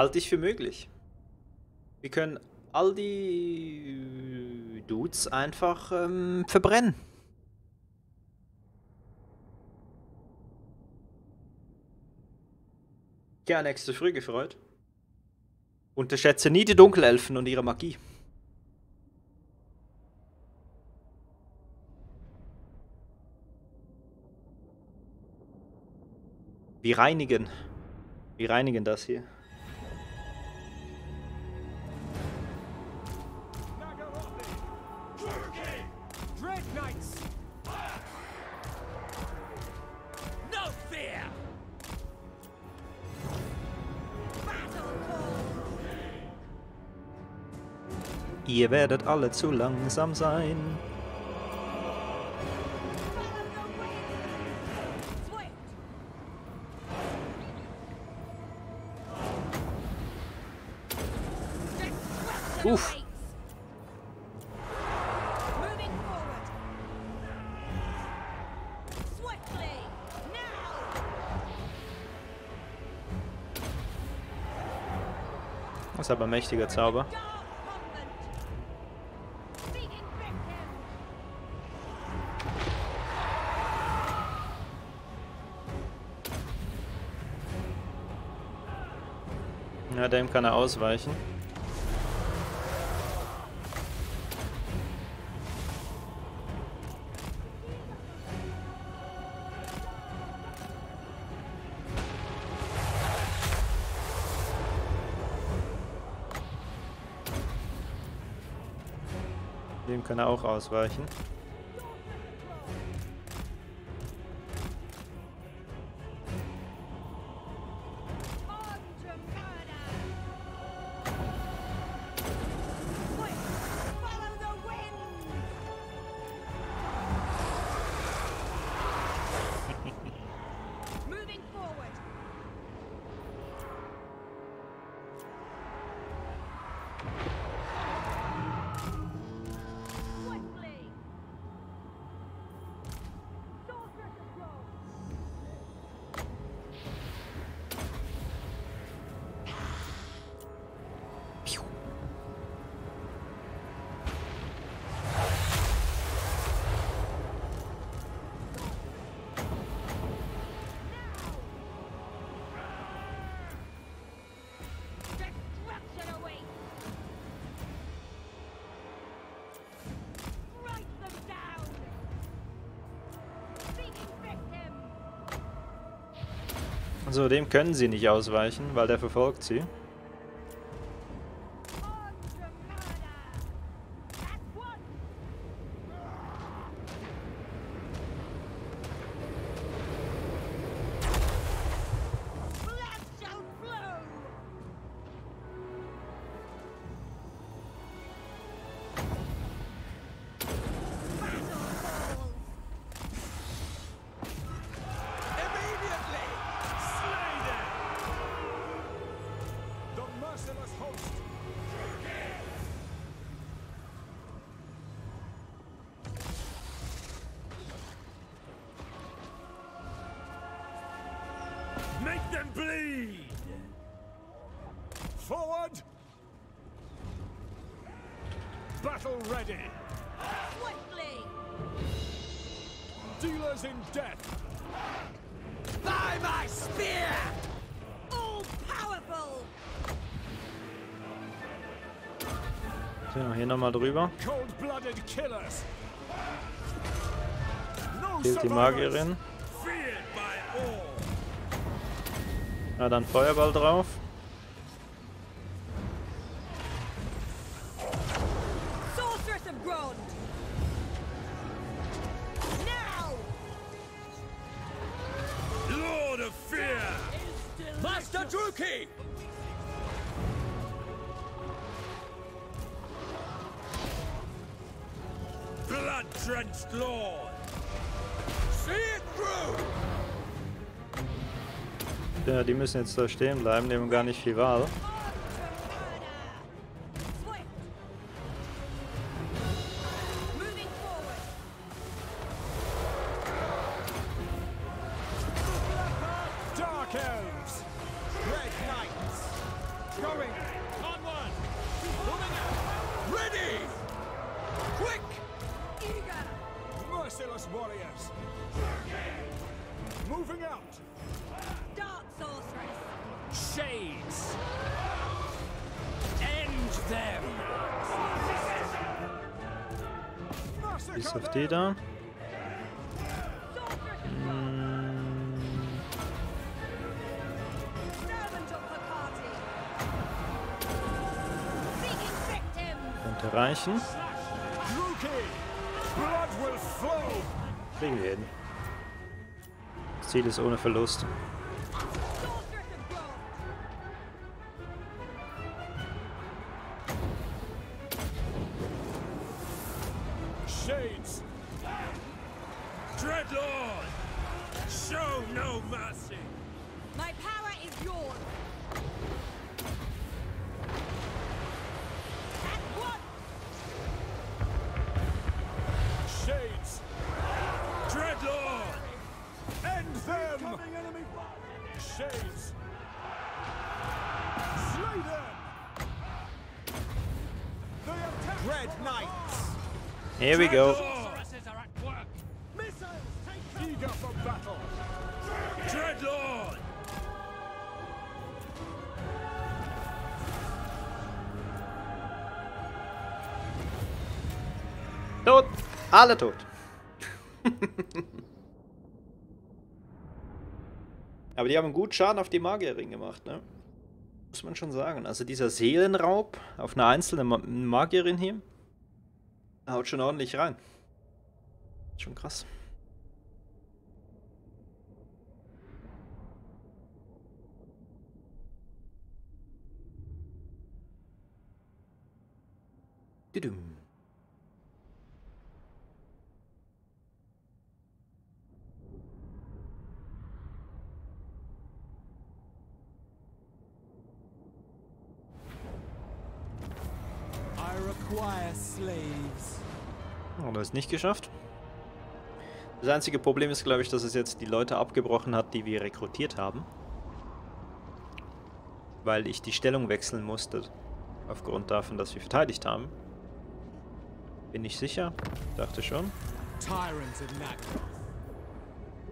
Halte ich für möglich. Wir können all die Dudes einfach ähm, verbrennen. Ja, nächste früh gefreut. Unterschätze nie die Dunkelelfen und ihre Magie. Wir reinigen. Wir reinigen das hier. Ihr werdet alle zu langsam sein. Now! Das ist aber ein mächtiger Zauber. Dem kann er ausweichen. Dem kann er auch ausweichen. Also dem können sie nicht ausweichen, weil der verfolgt sie. Nochmal drüber. Fehlt die! Magierin. Ja, dann Feuerball drauf. Müssen jetzt da stehen bleiben, die haben gar nicht viel Wahl. Seeking victims! könnte reichen. Will flow! Kriegen wir hin. Ziel ist ohne Verlust. Here we go. Tot! Alle tot! Aber die haben gut Schaden auf die Magierin gemacht, ne? Muss man schon sagen. Also dieser Seelenraub auf eine einzelne Ma Magierin hier haut schon ordentlich rein. Schon krass. Düdüm. I require slaves. Oh, das ist nicht geschafft. Das einzige Problem ist, glaube ich, dass es jetzt die Leute abgebrochen hat, die wir rekrutiert haben. Weil ich die Stellung wechseln musste. Aufgrund davon, dass wir verteidigt haben. Bin ich sicher? Dachte schon. Tyrants of Naggaroth.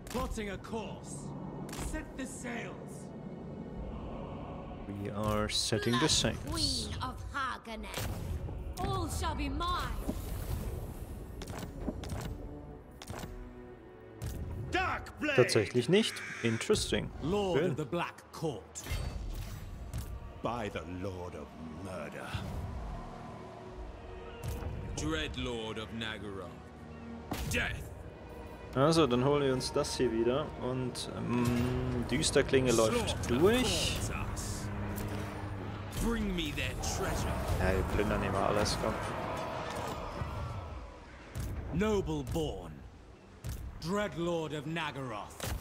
Plotting a course. Set the sails. We are setting the sails. Queen of Haganeth! All shall be mine! Tatsächlich nicht. Interesting. Lord Schön. of the Black Court. By the Lord of Murder. Dreadlord of Nagaroth. Death! Also, dann holen wir uns das hier wieder. Und ähm, Düsterklinge läuft durch. calls us. Bring me their treasure. Ja, wir plündern immer alles. Komm. Noble born. Dreadlord of Nagaroth.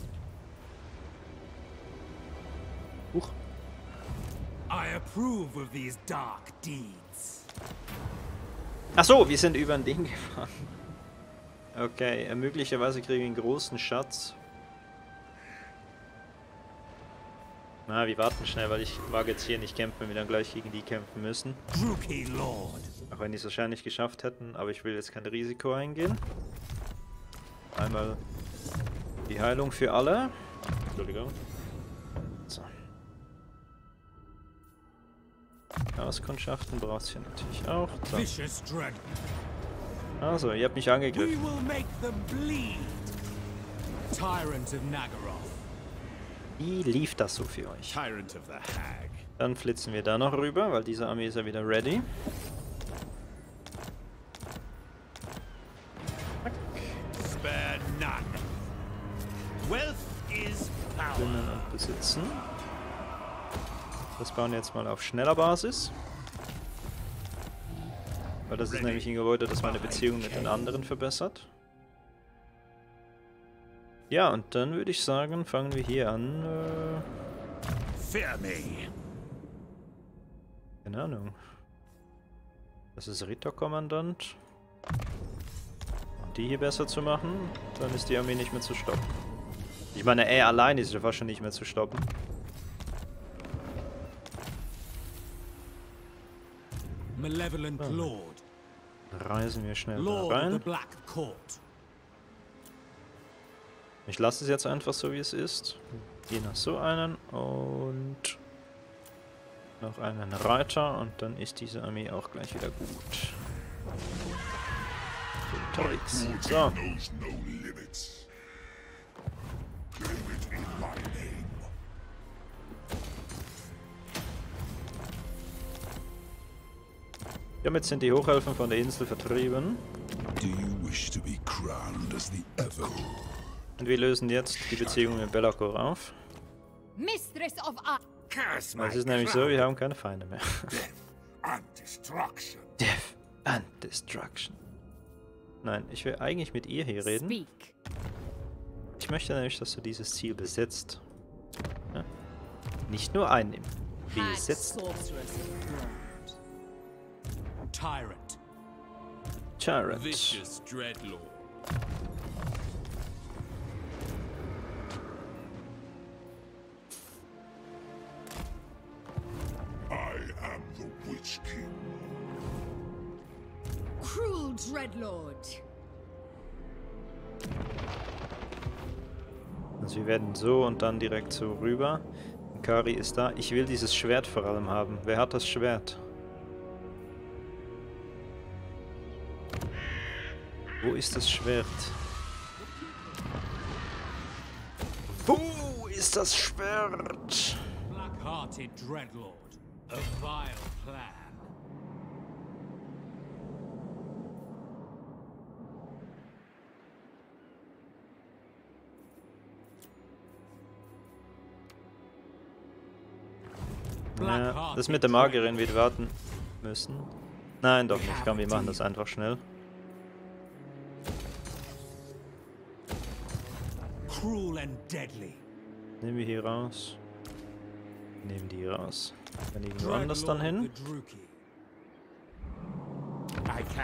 Huch. I approve of these dark deeds. Ach so, wir sind über ein Ding gefahren. Okay, äh, möglicherweise kriegen wir einen großen Schatz. Na, wir warten schnell, weil ich wage jetzt hier nicht kämpfen, wenn wir dann gleich gegen die kämpfen müssen. Auch wenn die es wahrscheinlich geschafft hätten, aber ich will jetzt kein Risiko eingehen. Einmal die Heilung für alle. Entschuldigung. So. Auskundschaften braucht es hier natürlich auch. So. Also, ihr habt mich We angegriffen. will make them bleed. Tyrant of Nagaroth. Wie lief das so für euch? Tyrant of the Hag. Dann flitzen wir da noch rüber, weil diese Armee ist ja wieder ready. None. Wealth is power. Plündern und besitzen. Das bauen wir jetzt mal auf schneller Basis. Weil das ist nämlich ein Gebäude, das meine Beziehung mit den anderen verbessert. Ja, und dann würde ich sagen, fangen wir hier an. Äh, Fear me. keine Ahnung. Das ist Ritterkommandant. Die hier besser zu machen, dann ist die Armee nicht mehr zu stoppen. Ich meine, er allein ist ja schon nicht mehr zu stoppen. Malevolent Lord. Reisen wir schnell Lord rein. Black Court. Ich lasse es jetzt einfach so, wie es ist. Hier noch so einen und noch einen Reiter und dann ist diese Armee auch gleich wieder gut. My name. damit sind die Hochelfen von der Insel vertrieben. Do you wish to be crowned as the ever Und wir lösen jetzt die Beziehung mit Belacor auf. Es ist nämlich so, wir haben keine Feinde mehr. and destruction? Death and Destruction. Nein, ich will eigentlich mit ihr hier reden. Speak. Ich möchte nämlich, dass du dieses Ziel besetzt. Ja? Nicht nur einnehmen. Besetzt. blood. Tyrant. Tyrant. Vicious Dreadlord. Dreadlord. Also wir werden so und dann direkt so rüber. Kari ist da. Ich will dieses Schwert vor allem haben. Wer hat das Schwert? Wo ist das Schwert? Wo ist das Schwert? Black-hearted Dreadlord. A vile plan. Ja, das mit der Magierin wird warten müssen. Nein, doch nicht. Komm, wir machen das einfach schnell. Nehmen wir hier raus. Nehmen die raus. Dann irgendwo anders dann hin.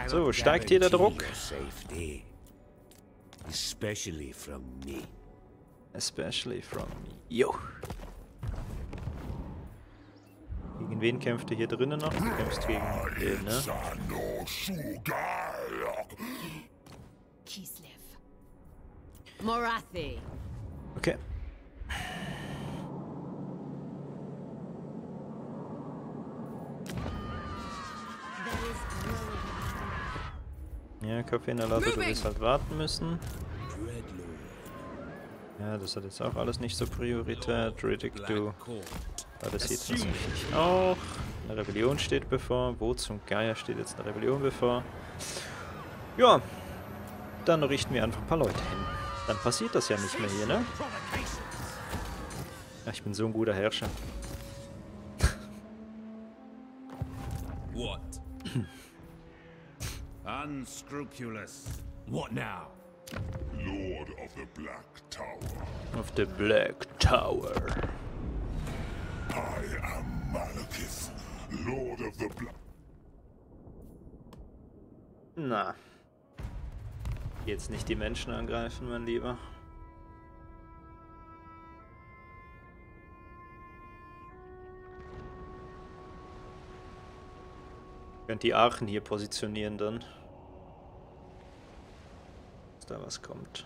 So, steigt hier der Druck? Especially from me. Especially from me. Yo. Gegen wen kämpft ihr hier drinnen noch? Du kämpfst gegen den, ne? Kislev. Morathi. Okay. Ja, Kaffeenerlatte, du wirst halt warten müssen. Ja, das hat jetzt auch alles nicht so Priorität. Riddick, du. Aber das sieht man sich auch. Eine Rebellion steht bevor. Wo zum Geier steht jetzt eine Rebellion bevor? Ja. Dann richten wir einfach ein paar Leute hin. Dann passiert das ja nicht mehr hier, ne? Ja, ich bin so ein guter Herrscher. What? Unscrupulous. What now? Lord of the Black Tower. Auf der Black Tower. I am Malekith, Lord of the Blood. Na. Jetzt nicht die Menschen angreifen, mein Lieber. Könnt die Archen hier positionieren dann. Dass da was kommt.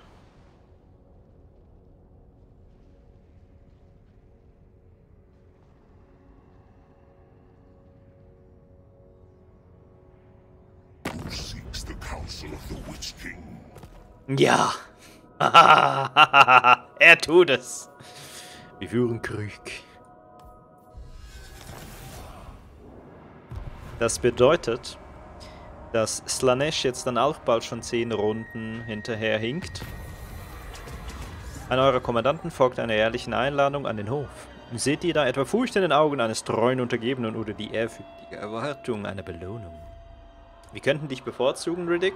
Ja! er tut es! Wir führen Krieg. Das bedeutet, dass Slanesh jetzt dann auch bald schon 10 Runden hinterher hinkt. An eurer Kommandanten folgt eine ehrliche Einladung an den Hof. Seht ihr da etwa Furcht in den Augen eines treuen Untergebenen oder die ehrfürchtige Erwartung einer Belohnung? Wir könnten dich bevorzugen, Riddick.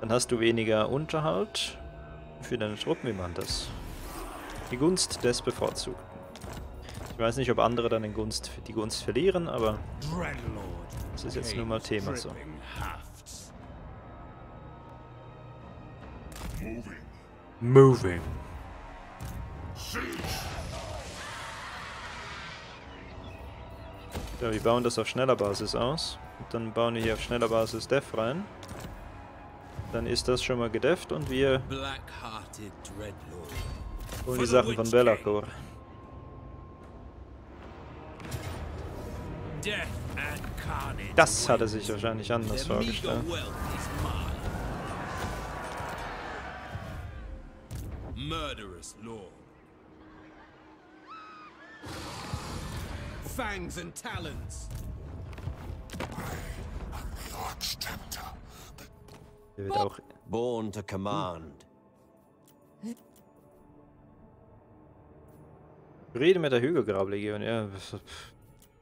Dann hast du weniger Unterhalt für deine Truppen. Wie man das? Die Gunst des Bevorzugten. Ich weiß nicht, ob andere dann den Gunst, die Gunst verlieren, aber das ist jetzt nur mal Thema so. Moving. Ja, wir bauen das auf schneller Basis aus. Dann bauen wir hier auf schneller Basis Def rein. Dann ist das schon mal gedefft und wir holen die Sachen von carnage. Das hat er sich wahrscheinlich anders vorgestellt. Murderous lord. Fangs and talons. The Arch-Tempter. Der wird auch Born to command. Rede mit der Hügelgrablegion, ja.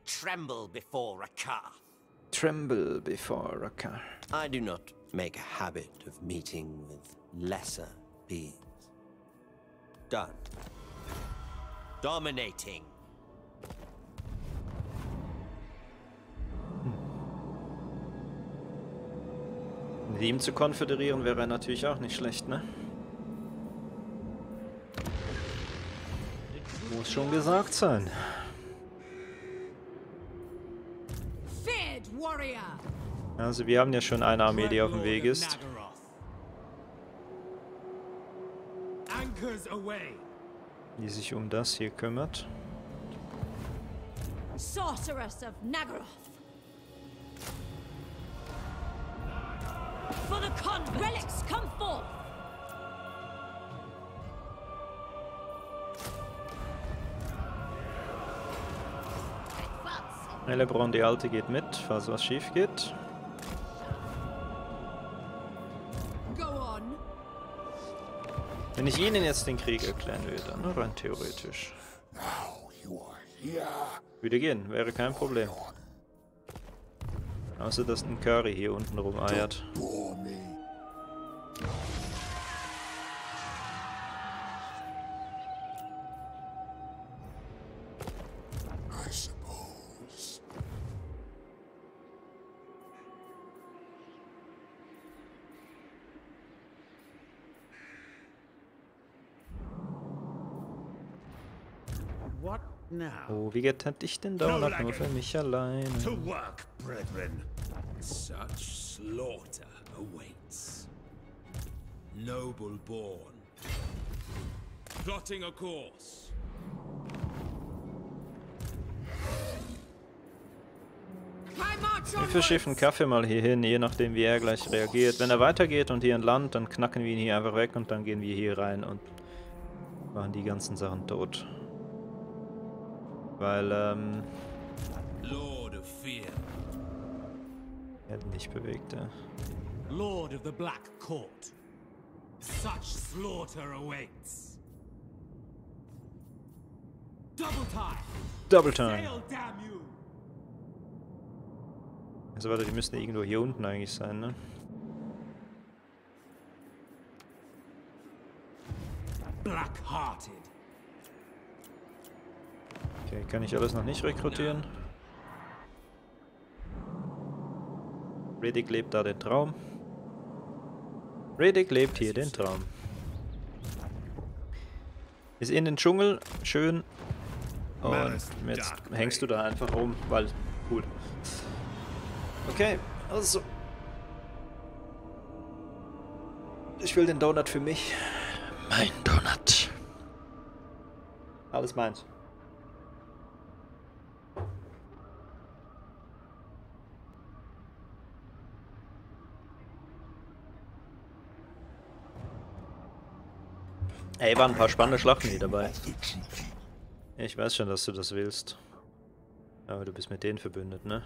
Tremble before a car. Tremble before a car. I do not make a habit of meeting with lesser beings. Done. Dominating. Mit ihm zu konföderieren wäre natürlich auch nicht schlecht, ne? Muss schon gesagt sein. Also wir haben ja schon eine Armee, die auf dem Weg ist. Die sich um das hier kümmert. Sorceress of Nagaroth! For the convent! Relics, come forth! Elebron, die Alte, geht mit, falls was schief geht. Go on! Wenn ich Ihnen jetzt den Krieg erklären würde, nur rein theoretisch. Now you are here. Würde gehen, wäre kein Problem. Außer dass ein Curry hier unten rumeiert. Bore Oh, wie geht hätte ich den Donut nur für mich alleine? To work, brethren. Such slaughter awaits. Noble born. Plotting a course. Wir verschiffen Kaffee mal hier hin, je nachdem wie er gleich reagiert. Wenn er weitergeht und hier ein Land, dann knacken wir ihn hier einfach weg und dann gehen wir hier rein und machen die ganzen Sachen tot. Weil, ähm, Lord of fear. er hat nicht bewegt, ja. Lord of the Black Court. Such slaughter awaits. Double time! Double Time! Also warte, die müssten irgendwo hier unten eigentlich sein, ne? Black-hearted. Okay, kann ich alles noch nicht rekrutieren. Riddick lebt da den Traum. Riddick lebt hier den Traum. Ist in den Dschungel, schön. Und jetzt hängst du da einfach rum, weil cool. Okay, also. Ich will den Donut für mich. Mein Donut. Alles meins. Ey, waren ein paar spannende Schlachten hier dabei. Ich weiß schon, dass du das willst. Aber du bist mit denen verbündet, ne?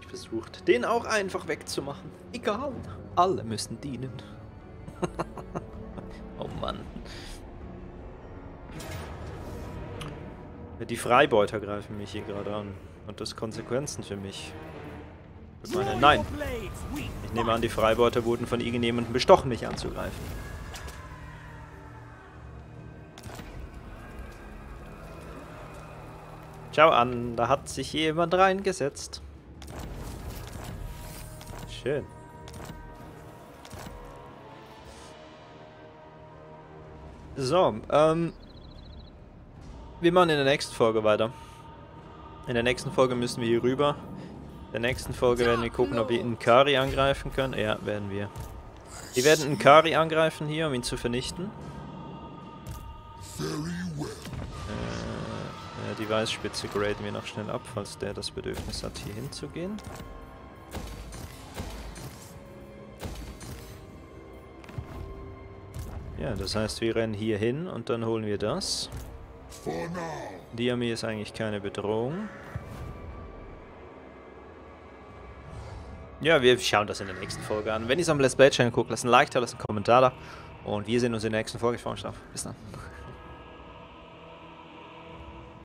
Ich versucht, den auch einfach wegzumachen. Egal. Alle müssen dienen. oh Mann. Die Freibeuter greifen mich hier gerade an. Und das Konsequenzen für mich. Ich meine, nein. Ich nehme an, die Freibeuter wurden von irgendjemandem bestochen, mich anzugreifen. Schau an, da hat sich jemand reingesetzt. Schön. So, ähm... Wir machen in der nächsten Folge weiter. In der nächsten Folge müssen wir hier rüber. Der nächsten Folge werden wir gucken, ob wir Inkari angreifen können. Ja, werden wir. Wir werden Inkari angreifen hier, um ihn zu vernichten. Äh, die Weißspitze graden wir noch schnell ab, falls der das Bedürfnis hat, hier hinzugehen. Ja, das heißt, wir rennen hier hin und dann holen wir das. Die Armee ist eigentlich keine Bedrohung. Ja, wir schauen das in der nächsten Folge an. Wenn ihr es am Let's Play Channel guckt, lasst ein Like da, lasst einen Kommentar da. Und wir sehen uns in der nächsten Folge. Ich freue mich drauf. Bis dann.